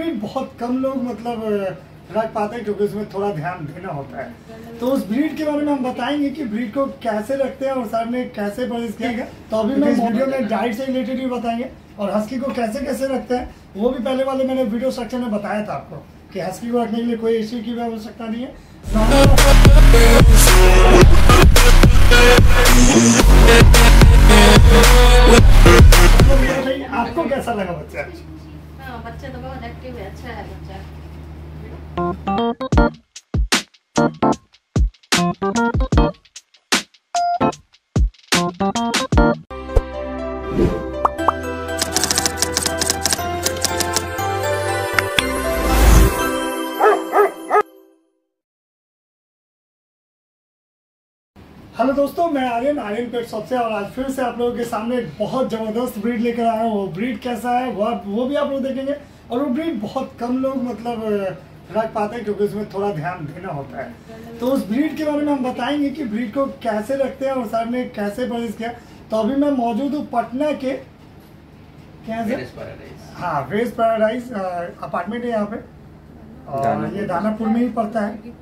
Breed बहुत कम लोग मतलब रख पाते हैं क्योंकि उसमें थोड़ा ध्यान देना होता है। तो उस ब्रीड के बारे में हम बताएँगे कि ब्रीड को कैसे रखते हैं और सर ने कैसे परवरिश किया गया तो अभी मैं वीडियो में डाइट से रिलेटेड भी बताएँगे। और हस्की को कैसे कैसे रखते हैं वो भी पहले वाले मैंने वीडियो सेक्शन में बताया था आपको कि हस्की को रखने के लिए कोई इश्यू की भी आवश्यकता नहीं है। आपको कैसा लगा बच्चा? बच्चा तो बहुत एक्टिव है अच्छा है बच्चा। हेलो दोस्तों मैं आर्यन आर्यन पेट शॉप से और आज फिर से आप लोगों के सामने एक बहुत ज़बरदस्त ब्रीड लेकर आया हूँ। वो ब्रीड कैसा है वो वो भी आप लोग देखेंगे। और वो ब्रीड बहुत कम लोग मतलब रख पाते हैं क्योंकि उसमें थोड़ा ध्यान देना होता है। तो उस ब्रीड के बारे में हम बताएँगे कि ब्रीड को कैसे रखते हैं और सर ने कैसे परवरिश किया। तो अभी मैं मौजूद हूँ पटना के क्या है वेज पैराडाइज अपार्टमेंट है यहाँ पे। और। ये दानापुर। में ही पड़ता है।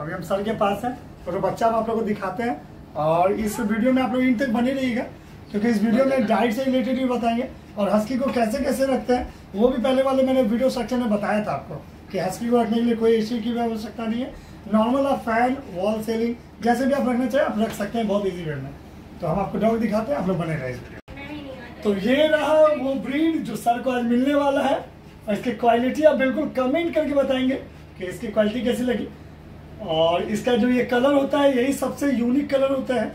अभी हम सर के पास है और बच्चा हम आप लोग को दिखाते हैं। और इस वीडियो में आप लोग इन तक बने रहिएगा क्योंकि इस वीडियो में डाइट से रिलेटेड भी बताएँगे और हस्की को कैसे कैसे रखते हैं वो भी पहले वाले मैंने वीडियो सेक्शन में बताया था आपको कि हस्की को रखने के लिए कोई इश्यू की भी आवश्यकता नहीं है। नॉर्मल आप फ़ैन वॉल सेलिंग जैसे भी आप रखना चाहें आप रख सकते हैं बहुत ईजी वे में। तो हम आपको डॉग दिखाते हैं आप लोग बने रहे इस वीडियो तो ये रहा वो ब्रीड जो सर को आज मिलने वाला है और इसकी क्वालिटी आप बिल्कुल कमेंट करके बताएँगे कि इसकी क्वालिटी कैसी लगी। और इसका जो ये कलर होता है यही सबसे यूनिक कलर होता है।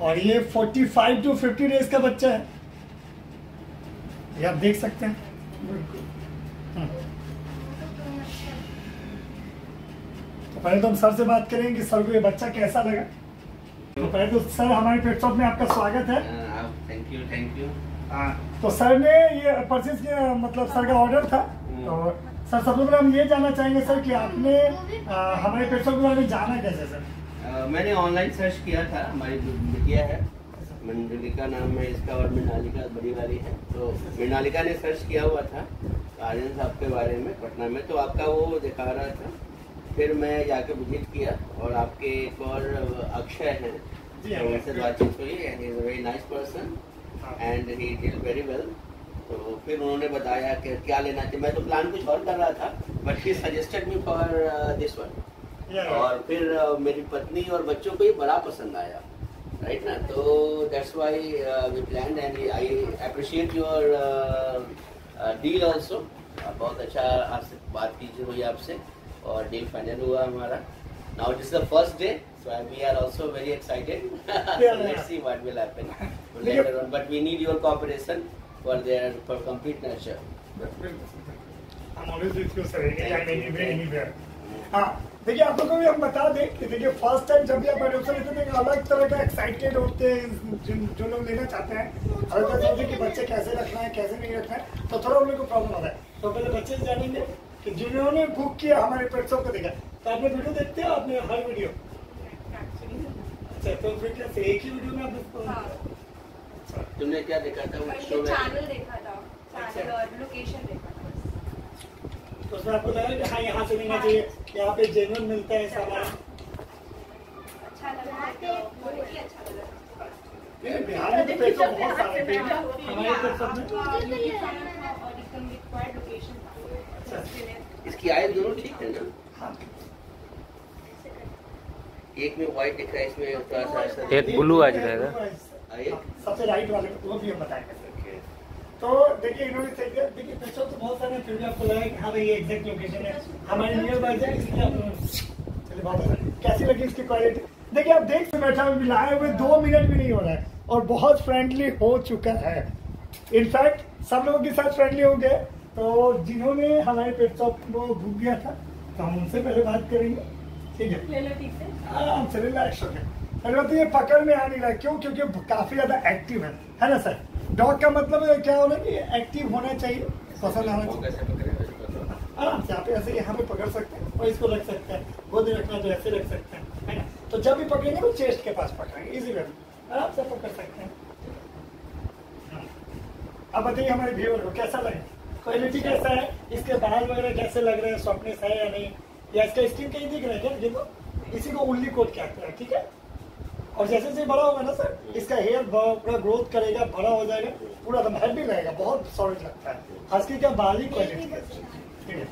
और ये 45 टू 50 डेज़ का बच्चा है। ये आप देख सकते हैं। हम्म। तो पहले तो हम सर से बात करेंगे कि सर को ये बच्चा कैसा लगा। तो पहले तो सर हमारे पेट शॉप में आपका स्वागत है। थैंक यू थैंक यू हाँ, तो सर ने ये परचेज किया मतलब सर का ऑर्डर था। तो सर सबसे पहले हम ये जानना चाहेंगे सर कि आपने आ, हमारे पेट शॉप के बारे में जाना कैसे सर? मैंने ऑनलाइन सर्च किया था हमारी बिटिया है मंडलिका नाम है इसका और मृणालिका बड़ी वाली है तो मृणालिका ने सर्च किया हुआ था आर्यन साहब के बारे में पटना में तो आपका वो दिखा रहा था। फिर मैं जाके विज़िट किया और आपके एक और अक्षय हैं तो उनसे बातचीत हुई and is very nice person and he. Deal very well तो फिर उन्होंने बताया कि क्या लेना चाहिए मैं तो प्लान कुछ और कर रहा था but he suggested me for this one और फिर uh, मेरी पत्नी और बच्चों को ये बड़ा पसंद आया राइट ना? तो that's why we plan and I appreciate your deal also बहुत अच्छा आपसे बात कीजिए हुई आपसे और डील फाइनल हुआ हमारा। Now this the first day so we are also very excited. So Yeah. let's see what will happen. Later on but we need your cooperation. For their for complete nurture I'm always with you, sir. Anytime, anywhere, anywhere. हाँ देखिए आप लोगों को भी हम बता दें कि देखिए फ़र्स्ट टाइम जब भी आप एडोप्शन लेते हैं तो अलग तरह का एक्साइटेड होते हैं जिन जो लोग लेना चाहते हैं। अलग तरह सोचते कि बच्चे कैसे रखना है कैसे नहीं रखना है तो थोड़ा उन लोग को प्रॉब्लम होता है। तो पहले बच्चे से जानेंगे कि जिन्होंने बुक किया हमारे पेट शॉप को देखा। तो आपने वीडियो देखते हो आपने हर वीडियो अच्छा तो फिर कैसे एक ही वीडियो में आपने तुमने क्या देखा था? उस शो में? चैनल देखा था। चैनल और लोकेशन देखा था। तो उसमें आपको लगा कि हाँ यहाँ से लेना चाहिए। यहाँ पे जेनुअन मिलता है सामान अच्छा लगा तो बहुत ही अच्छा लगा। बिहार में तो बहुत सारे हैं। हमारे में। लोकेशन था इसके आय दोनों ठीक है ना? हाँ। एक में व्हाइट दिख रहा है इसमें थोड़ा सा एक ब्लू आ एक सबसे राइट वाले वो भी हम बताएँगे। तो देखिए इन्होंने सही किया। देखिए पेशा तो बहुत सारे फिर भी आपको लगा कि हाँ भाई ये एग्जैक्ट लोकेशन है। हमारे नियर बाय जाए इसलिए आप अच्छा। कैसी लगी इसकी क्वालिटी देखिए आप देख से बैठा हुए मिलाए हुए दो मिनट भी नहीं हो रहा है और बहुत फ्रेंडली हो चुका है। इनफैक्ट सब लोगों के साथ फ्रेंडली हो गए तो जिन्होंने हमारे पेट शॉप को भूख गया था तो हम उनसे पहले बात करेंगे। ठीक है? ले लो ठीक से। आराम से रिलैक्स हो गए अगर तो ये पकड़ में आ नहीं रहा क्यों? क्योंकि काफ़ी ज़्यादा एक्टिव है। है ना सर डॉग का मतलब क्या होना कि एक्टिव होना चाहिए पसंद आना चाहिए? आराम से आप ऐसे यहाँ पे पकड़ सकते हैं और इसको रख सकते हैं। गोद में रखना तो ऐसे रख सकते हैं है ना? तो जब भी पकड़ेंगे तो चेस्ट के पास पकड़ेंगे इजी वे आराम से पकड़ सकते हैं। हाँ। अब बताइए हमारे व्यूअर को कैसा लगे? क्वालिटी कैसा है? इसके बाल वगैरह कैसे लग रहे हैं? सॉफ्टनेस है या नहीं? या इसका स्किन कहीं दिख रहा है क्या? देखो इसी को उल्ली कोट कहते हैं ठीक है? और जैसे जैसे बड़ा होगा ना सर, इसका हेयर पूरा ग्रोथ करेगा, बड़ा हो जाएगा, पूरा एकदम हैवी रहेगा बहुत सॉलिड लगता है। हस्की का बाल क्वालिटी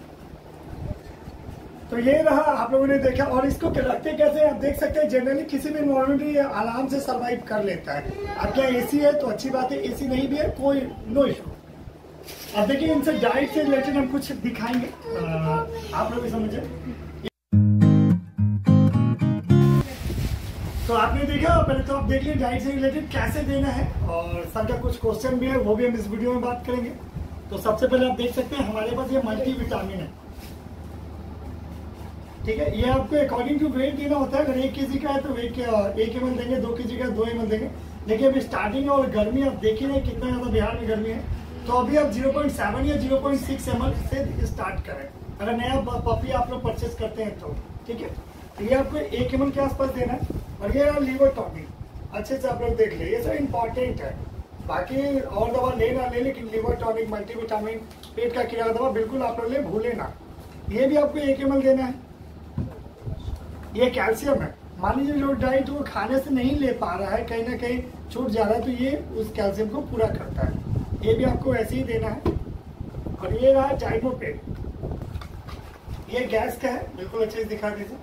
तो ये रहा, आप लोगों ने देखा, और इसको रखते कैसे आप देख सकते हैं जनरली किसी भी इन्वायरमेंट में आराम से सरवाइव कर लेता है। अब क्या एसी है तो अच्छी बात है एसी नहीं भी है, कोई नो इशू अब देखिए, इनसे डाइट से रिलेटेड हम कुछ दिखाएँगे। आप लोग भी समझे आपने देखा पहले तो आप देख लीजिए डाइट से रिलेटेड कैसे देना है और सर का कुछ क्वेश्चन भी है वो भी हम इस वीडियो में बात करेंगे। तो सबसे पहले आप देख सकते हैं हमारे पास ये मल्टी विटामिन है। ठीक है ये आपको अकॉर्डिंग टू वेट देना होता है अगर एक के का है तो वेट के एक एम देंगे दो के का है, दो एम देंगे। लेकिन अभी स्टार्टिंग और गर्मी आप देख रहे कितना ज़्यादा बिहार में गर्मी है। तो अभी आप 0.7 या 0.6 एम से स्टार्ट करें। अगर नया पपी आप लोग परचेस करते हैं तो ठीक है? तो ये आपको एक एम के आसपास देना है। और ये लीवर टॉनिक अच्छे से आप लोग देख ले, ये सब इम्पोर्टेंट है। बाकी और दवा ले ना ले, लेकिन लीवर टॉनिक मल्टीविटामिन पेट का कीड़ा दवा बिल्कुल आप लोग ले, भूले ना। ये भी आपको एक एम देना है। ये कैल्शियम है। मान लीजिए जो डाइट वो खाने से नहीं ले पा रहा है, कहीं ना कहीं छूट जा रहा है तो ये उस कैल्शियम को पूरा करता है। ये भी आपको ऐसे ही देना है। और ये रहा जाइमोपेट ये गैस का है, बिल्कुल अच्छे से दिखा दीजिए।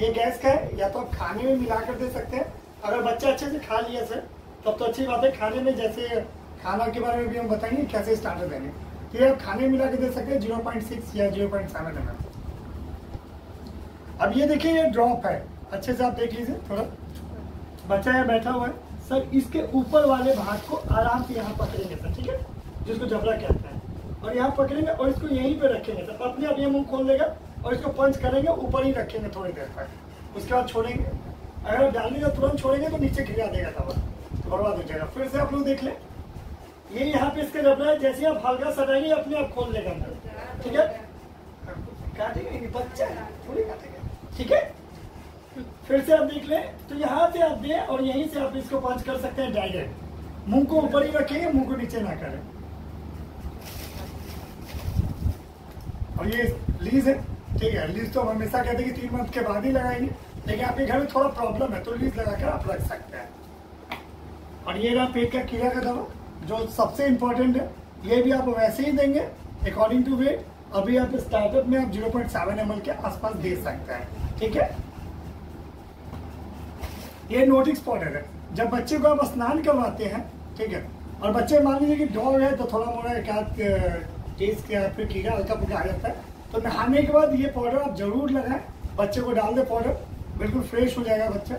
ये गैस का है, या तो आप खाने में मिला कर दे सकते हैं। अगर बच्चा अच्छे से खा लिया सर, तब तो अच्छी बात है, खाने में जैसे खाना के बारे में भी हम बताएँगे, कैसे स्टार्टर देंगे तो ये आप खाने में मिला के दे सकते हैं ज़ीरो पॉइंट सिक्स या ज़ीरो पॉइंट सेवन एम अब ये देखिए, ये ड्रॉप है। अच्छे से आप देख लीजिए थोड़ा। बच्चा यहाँ बैठा हुआ है। सर, इसके ऊपर वाले भाग को आराम से यहाँ पकड़ेंगे सर, ठीक है? जिसको जबड़ा कहते हैं। और यहाँ पकड़ेंगे और इसको यहीं पे रखेंगे सर। अपने आप ये मुँह खोल देगा और इसको पंच करेंगे, ऊपर ही रखेंगे थोड़ी देर तक। उसके बाद छोड़ेंगे। अगर डालने का तुरंत छोड़ेंगे तो नीचे गिरा देगा दवा तो बर्बाद हो जाएगा। फिर से आप लोग देख लें। ये यहाँ पे इसका जबड़ा है। जैसे आप हल्का सटाएँगे अपने आप खोल देगा अंदर। ठीक है? काटेंगे बच्चा थोड़ी काटेंगे। ठीक है? फिर से आप देख लें। तो यहाँ से आप दें और यहीं से आप इसको पंच कर सकते हैं डायरेक्ट मुँह को ऊपर ही रखेंगे, मुँह को नीचे ना करें। और ये लीज है। ठीक है लीज तो हम हमेशा कहते हैं कि तीन मंथ के बाद ही लगाएँगे, लेकिन आपके घर में थोड़ा प्रॉब्लम है तो लीज लगा कर आप रख सकते हैं। और ये रहा पेट का कीड़ा का दवा, जो सबसे इम्पोर्टेंट है, ये भी आप वैसे ही देंगे अकॉर्डिंग टू वेट अभी आप स्टार्टअप में आप 0.7 पॉइंट सेवन एम के आसपास दे सकते हैं, ठीक है? ये नोटिक्स पाउडर है। जब बच्चे को आप स्नान करवाते हैं, ठीक है, और बच्चे मान लीजिए कि डॉग है तो थोड़ा मोड़ा एक आध टेस्ट या फिर कीड़ा हल्का फुल्का आ जाता है तो नहाने के बाद ये पाउडर आप ज़रूर लगाएँ। बच्चे को डाल दे पाउडर बिल्कुल फ्रेश हो जाएगा बच्चा।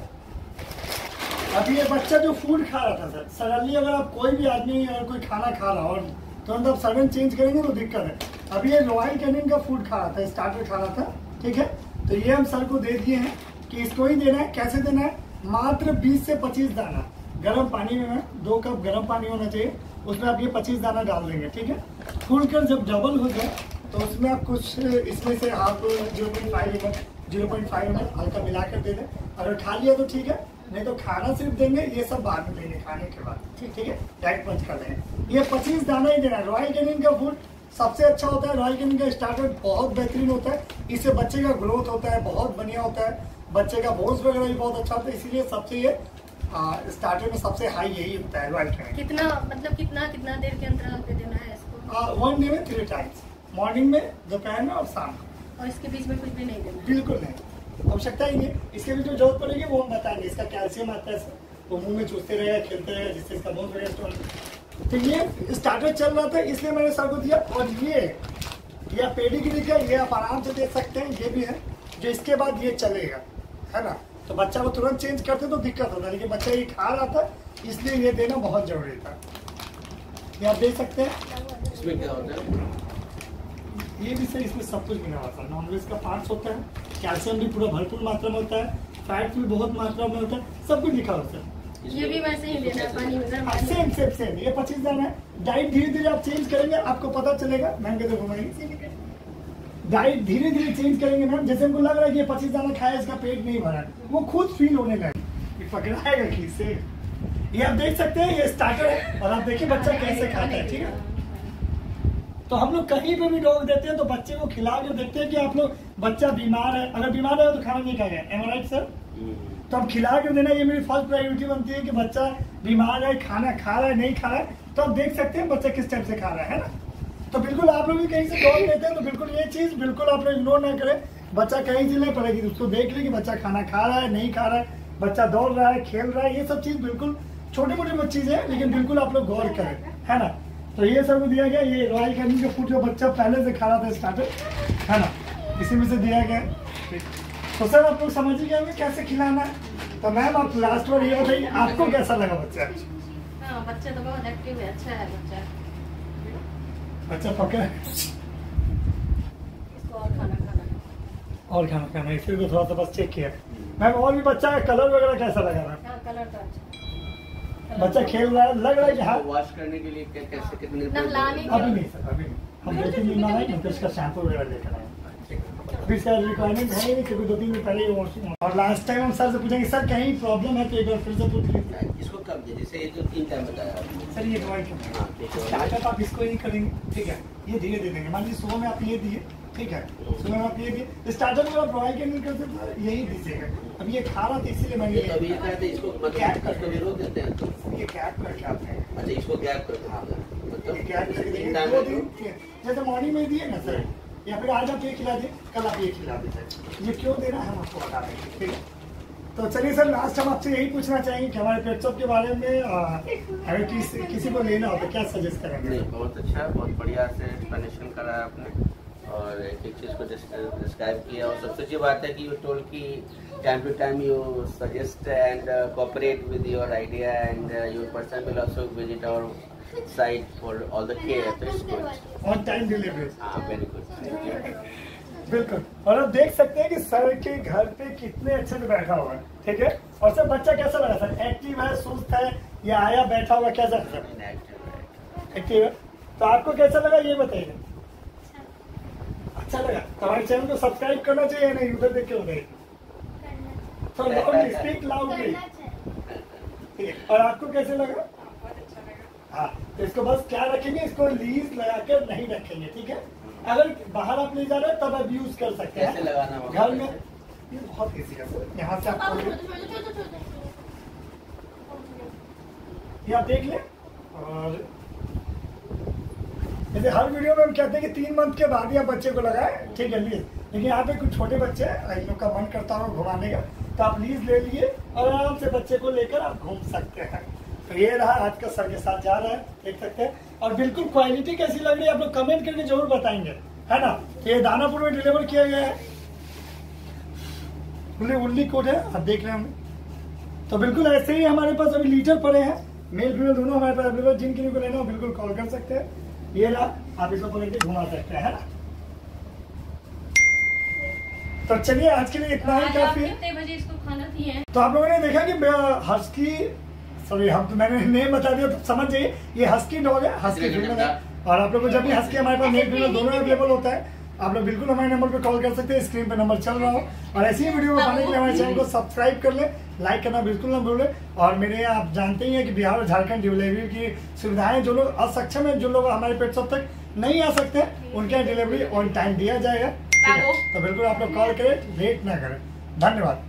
अभी ये बच्चा जो फ़ूड खा रहा था सर सडनली अगर आप कोई भी आदमी अगर कोई खाना खा रहा हो और तुरंत आप सडन चेंज करेंगे तो दिक्कत है। अभी ये रॉयल कैनिन का फ़ूड खा रहा था स्टार्टर खा रहा था, ठीक है? तो ये हम सर को दे दिए हैं कि इसको ही देना है। कैसे देना है? मात्र 20 से 25 दाना। गर्म पानी में दो कप गर्म पानी होना चाहिए। उसमें आप ये 25 दाना डाल देंगे, ठीक है? फूल कर जब डबल हो जाए तो उसमें आप कुछ इसमें से आप zero point five M zero point five M हल्का मिला कर दे दें। अगर खा लिया तो ठीक है नहीं तो खाना सिर्फ़ देंगे ये सब बाद में देंगे खाने के बाद। ठीक। ठीक है? डाइट पंच कर देंगे। ये पच्चीस दाना ही देना रॉयल कैनिन का फ़ूड सबसे अच्छा होता है। रॉयल कैनिन का स्टार्टर बहुत बेहतरीन होता है। इससे बच्चे का ग्रोथ होता है बहुत बढ़िया होता है। बच्चे का बोन्स वगैरह भी बहुत अच्छा होता है। इसीलिए सबसे ये स्टार्टर में सबसे हाई यही होता है रॉयल कैनिन कितना मतलब कितना कितना देर के अंतराल पे देना है इसको? वन डे में थ्री टाइम्स मॉर्निंग में दोपहर में और शाम को। और इसके बीच में कुछ भी नहीं देना बिल्कुल नहीं। आवश्यकता ही नहीं इसके भी जो ज़रूरत पड़ेगी वो हम बताएँगे। इसका कैल्शियम आता है वो मुँह में चूसते रहेगा खेलते रहेगा जिससे इसका बोन वगैरह स्ट्रॉन्ग तो ये स्टार्टर चल रहा था इसलिए मैंने सर को दिया। और ये ये पेडिग्री का ये आप आराम से दे सकते हैं ये भी है जो इसके बाद ये चलेगा। है ना? तो बच्चा को तुरंत चेंज करते तो दिक्कत होता लेकिन बच्चा ये खा रहा था इसलिए ये देना बहुत ज़रूरी था। ये आप देख सकते हैं। इसमें क्या होता है? ये भी सर इसमें सब कुछ मिला हुआ था। नॉनवेज का पार्ट्स होता है कैल्शियम भी पूरा भरपूर मात्रा में होता है फैट भी बहुत मात्रा में होता है सब कुछ लिखा होता है ये भी वैसे ही है पानी। सेम सेम सेम ये पच्चीस दाना है। डाइट धीरे धीरे आप चेंज करेंगे आपको पता चलेगा मैम कहते घुमाएँगे डाइट धीरे धीरे चेंज करेंगे मैम जैसे हमको लग रहा है कि पच्चीस दाना खाया इसका पेट नहीं भरा वो खुद फील होने लगे पकड़ाएगा किससे ये आप देख सकते हैं ये स्टार्टर है और आप देखिए बच्चा कैसे खाता है ठीक है? तो हम लोग कहीं पे भी डॉग देते हैं तो बच्चे को खिला के देखते हैं कि आप लोग बच्चा बीमार है। अगर बीमार है तो खाना नहीं खाएगा। एम राइट सर तो अब खिला के देना ये मेरी फ़र्स्ट प्रायोरिटी बनती है कि बच्चा बीमार है खाना खा रहा है नहीं खा रहा है तो आप देख सकते हैं बच्चा किस टाइप से खा रहा है है ना? तो बिल्कुल आप लोग भी कहीं से डॉग लेते हैं तो बिल्कुल ये चीज़ बिल्कुल आप लोग इग्नोर ना करें। बच्चा कहीं से नहीं पड़ेगी उसको देख ले कि बच्चा खाना खा रहा है नहीं खा रहा है बच्चा दौड़ रहा है खेल रहा है ये सब चीज़ बिल्कुल छोटी मोटी चीज़ है लेकिन बिल्कुल आप लोग गौर करें है ना? तो ये सब दिया गया ये रॉयल कैनिंग का फ़ूड जो बच्चा पहले से खा रहा था स्टार्टर है ना? इसी में से दिया गया। तो सर आप लोग समझ ही गए हमें कैसे खिलाना है। तो मैम आप लास्ट बार ये बताइए आपको कैसा लगा बच्चा? हाँ बच्चा तो बहुत एक्टिव है अच्छा है बच्चा। बच्चा पका है और खाना खाना। और खाना खाना इसलिए तो थोड़ा सा बस चेक किया। मैम और भी बच्चा का कलर वगैरह कैसा लगा मैम? हाँ कलर तो अच्छा। बच्चा खेल रहा है लग रहा है कि हाँ। वॉश करने के लिए क्या कैसे कितने? अभी नहीं सर अभी नहीं। हम दो तीन दिन में आएँगे फिर उसका शैम्पू वगैरह लेकर आएँगे अभी इसका रिक्वायरमेंट है ही नहीं क्योंकि दो तीन दिन पहले वॉशिंग और लास्ट टाइम हम सर से पूछेंगे सर कहीं प्रॉब्लम है? तो एक बार फिर से पूछ लीजिए। इसको कब दे जैसे ये जो तीन टाइम बताया सर ये दवाई क्यों हाँ, ठीक है। आप इसको ही करेंगे। ठीक है ये धीरे दे देंगे। मान लीजिए सुबह में आप ये दिए ठीक है? सुबह में आप ये दिए स्टार्टअप में आप दवाई के नहीं करते तो यही अब ये खा रहा था इसीलिए मैंने ये तो अभी कहते हैं इसको मतलब इसको भी रोक देते हैं। तो ये कैप करके आते हैं। अच्छा इसको गैप मतलब करके दो है दिन तो है। जैसे मॉर्निंग में दिए ना सर या फिर आज आप ये खिला दिए कल आप ये खिला दीजिए ये क्यों दे रहा है हम आपको बता देंगे ठीक है? तो चलिए सर लास्ट हम आपसे यही पूछना चाहेंगे कि हमारे पेट के बारे में अगर किसी किसी को लेना हो तो क्या सजेस्ट करेंगे? बहुत अच्छा बहुत बढ़िया से एक्सप्लेनेशन करा आपने। और एक एक चीज़ को डिस्क्राइब किया। और सबसे अच्छी बात है कि यू टोल की time to time you suggest and cooperate with your idea and your person will also visit our site for all the care तो it's good on time delivery हाँ वेरी गुड बिल्कुल। और आप देख सकते हैं कि सर के घर पे कितने अच्छे से बैठा हुआ है। ठीक है? और सर बच्चा कैसा लगा सर? एक्टिव है सुस्त है या आया बैठा हुआ कैसा है सर? एक्टिव है। तो आपको कैसा लगा ये बताइए। अच्छा लगा तो हमारे चैनल को सब्सक्राइब करना चाहिए या नहीं? उधर देख के बताइए। तो लाउडली स्पीक लाउडली और आपको कैसे लगा? हाँ तो इसको बस क्या रखेंगे? इसको लीज लगा कर नहीं रखेंगे ठीक है? अगर बाहर आप ले जा रहे हैं तब आप यूज़ कर सकते हैं। घर में ये बहुत इजी है। सर यहाँ से आप ये आप देख लें। और जैसे हर वीडियो में हम कहते हैं कि तीन मंथ के बाद ही आप बच्चे को लगाए। ठीक है लीज लेकिन यहाँ पे कुछ छोटे बच्चे हैं इन लोग का मन करता हो घुमाने का। तो आप लीज ले लिए और आराम से बच्चे को लेकर आप घूम सकते हैं। तो ये रहा आज का सर के साथ जा रहा है, देख सकते हैं। और बिल्कुल क्वालिटी कैसी लग रही है, आप लोग कमेंट करके ज़रूर बताएँगे, है ना? तो ये दानापुर में डिलीवर किया गया है। उल्ली कोट है, आप देख रहे हैं तो बिल्कुल ऐसे ही हमारे पास अभी लीटर पड़े हैं। मेल फीमेल दोनों हमारे पास अवेलेबल जिनके लिए लेना हो बिल्कुल कॉल कर सकते हैं। ये रहा आप इसको पकड़ के घुमा सकते हैं है ना? तो चलिए आज के लिए इतना ही काफ़ी है कितने बजे इसको खाना दिए तो आप लोगों ने देखा कि हस्की सॉरी हम तो मैंने नेम बता दिया तो समझ जाइए ये हस्की डॉग है हस्की फ़िल्म है। और आप लोगों को जब भी हस्की हमारे पास नेम फ़िल्म दोनों अवेलेबल होता है आप लोग बिल्कुल हमारे नंबर पे कॉल कर सकते हैं स्क्रीन पे नंबर चल रहा हो। और ऐसी ही वीडियो बनाने के लिए हमारे चैनल को सब्सक्राइब कर ले लाइक करना बिल्कुल ना भूले। और मेरे आप जानते ही हैं कि बिहार और झारखंड डिलीवरी की सुविधाएँ जो लोग असक्षम है जो लोग हमारे पेट सब तक नहीं आ सकते उनके यहाँ डिलीवरी ऑन टाइम दिया जाएगा। तो बिल्कुल आप लोग कॉल करें वेट ना करें। धन्यवाद।